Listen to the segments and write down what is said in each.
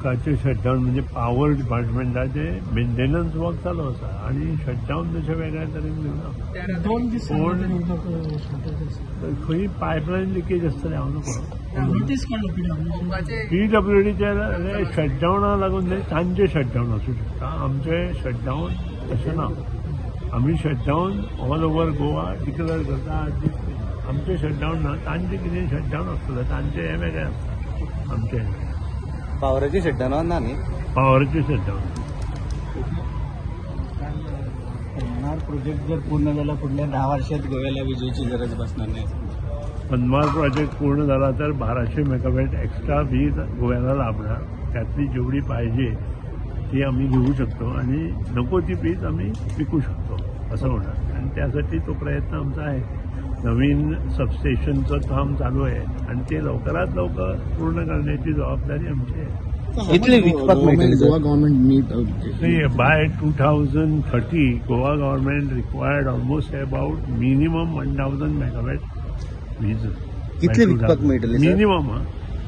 उदकाचे शटडाऊन म्हणजे power डिपार्टमेंटाचे maintenance work चालू आसा आणि शटडाऊन तशें वेगळ्या तरेन कोण? नोटीस खंय पायपलायन लिकेज आसतलें हांव नको काडलो पिड्या पीडब्ल्यूडीचे शटडावना लागून ते तांचे शटडाऊन आसूं शकता. आमचे शटडाऊन तशें ना. आमी shutdown all over Goa declare करता. आमचे शटडाऊन ना तांचे कितें शटडाऊन आसतलें तांचे हे वेगळे आसता आमचे. पावराची शड्डान ना न्ही पॉवरचे पन्हार प्रोजेक्ट जर पूर्ण झाला पुढल्या दहा वर्षात गोव्याला विजेची गरज बसणार नाही. पन्मार प्रोजेक्ट पूर्ण झाला तर बाराशे मेगावॅट एक्स्ट्रा वीज गोव्याला लाभणार. त्यातली जेवढी पाहिजे ती आम्ही घेऊ शकतो आणि नको ती वीज आम्ही विकू शकतो असं होणार. आणि त्यासाठी तो प्रयत्न आमचा आहे. नवीन सबस्टेशनचं काम चालू आहे. आणि ते लवकरात लवकर पूर्ण करण्याची जबाबदारी आमची आहे. कितले विकपाक मेळटले गोवा गव्हर्नमेंट नीट See, by 2030, Goa government required almost about minimum 1,000 megawatt वीज. कितले विकपाक मेळटले? मिनिमम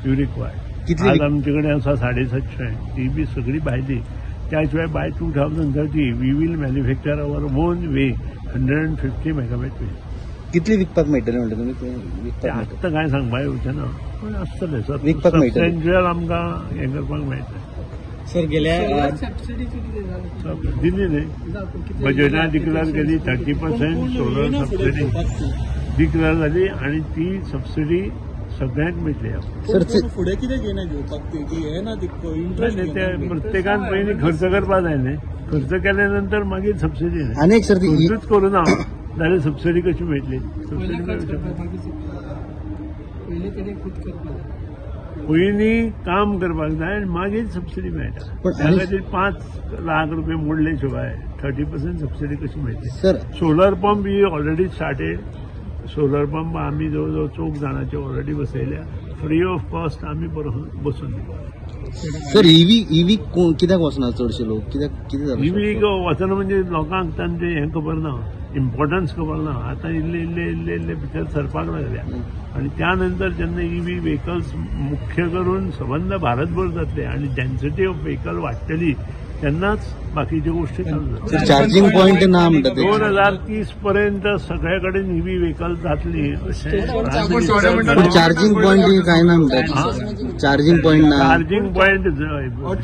यू रिक्वायर कितले आज आमच्याकडे आसा साडेसातशे ती बी सगळी भायली त्याशिवाय by two thousand thirty we will manufacture our own way hundred and fifty megawatt वीज. कितले विकपाक मेळटले म्हणटा तुमी ते विकपाक मेळटले. आत्ता काय सांगपा येवचें ना. पूण आसतलें विकपाक मेळटलें. सबस्टेन्शियल आमकां हें करपाक मेळटलें सर गेल्या सबसिडीची किती झालं? दिली न्ही. बजेटान डिक्लेअर केली thirty percent solar subsidy declare जाली आणि ती सबसिडी सगळ्यांक मेळटली सर ते- फुडें कितें घेयना घेवपाक ते? की हे ना इंटरेस्ट नाही, ते प्रत्येकान पयलीं खर्च करपा जाय न्ही खर्च केल्या नंतर मागीर सबसिडी न्ही अनेक सर ती खर्चूच करू ना. जाल्यार सबसिडी कशी करपाक पयलीं काम करपाक जाय आनी मागीर सबसिडी मेळटा. पण त्या खातीर पांच लाख रुपये मोडले शिवाय थर्टी पर्सेंट सबसिडी कशी मेळटली सर सोलर पंप ही ऑलरेडी स्टार्टेड सोलर पंप आम्ही जवळजवळ चौक जाणांचे ऑलरेडी बसयल्या. फ्री ऑफ कॉस्ट आम्ही बरोवन बसून दिवं सर ईव्ही ईव्ही कित्याक वचना चडशे लोक? कित्याक कितें जालें बी वचना म्हणजे लोकांक तांचे हें खबर ना. इम्पॉर्टन्स खबर ना आतां इल्ले इल्ले इल्ले इल्ले भितर सरपाक लागल्या. आणि त्यानंतर जेन्ना ईव्ही व्हेकल्स मुख्य करून संबंध भारतभर जातले आणि डेन्सिटी ऑफ व्हेकल वाडटली तेन्नाच बाकीच्यो गोष्टी चालू चार्जिंग पॉइंट ना म्हणटा ते. दोन हजार तीस पर्यंत सगळ्याकडे ईव्ही व्हेकल जातली अशें चार्जिंग पॉइंट काय ना म्हणटा चार्जिंग पॉइंट ना. Charging point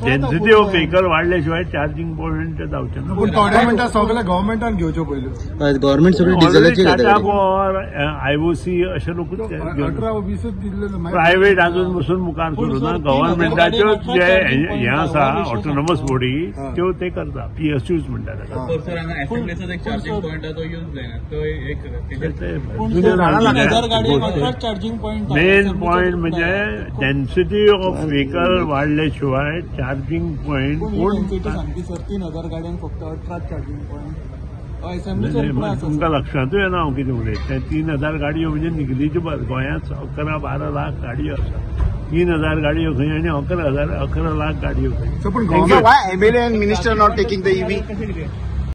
density of vehicle वाढल्याशिवाय charging point जावचे ना. पूण थोड्या मिनटां सगळ्या गव्हर्मेंटान घेवच्यो पयल्यो गव्हर्नमेंट सगळे डिझेलाचे आयओसी अशे लोकूच अठरा वीसच दिल्ले प्रायव्हेट अजून बसून मुखार सुरू ना. गव्हर्नमेंटाच्यो जे हे. आसा ऑटोनॉमस बॉडी त्यो ते करता पीएसयूज म्हणटा ताका मेन पॉइंट म्हणजे डेन्सिटी ऑफ़ व्हेकल वाढल्याशिवाय चार्जिंग पॉइंट सांगली सर तीन हज़ार गाडयांक फक्त अठरा चार्जिंग आसा तुमकां लक्षांतूय येना हांव कितें उलयत तीन हज़ार गाडयो म्हणजे निगडीच्यो बस गोंयांत अकरा बारा लाख गाडयो आसा तीन हज़ार गाडयो खंय आनी अकरा हज़ार अकरा लाख गाडयो खंय. पूण Thank you. why MLA and minister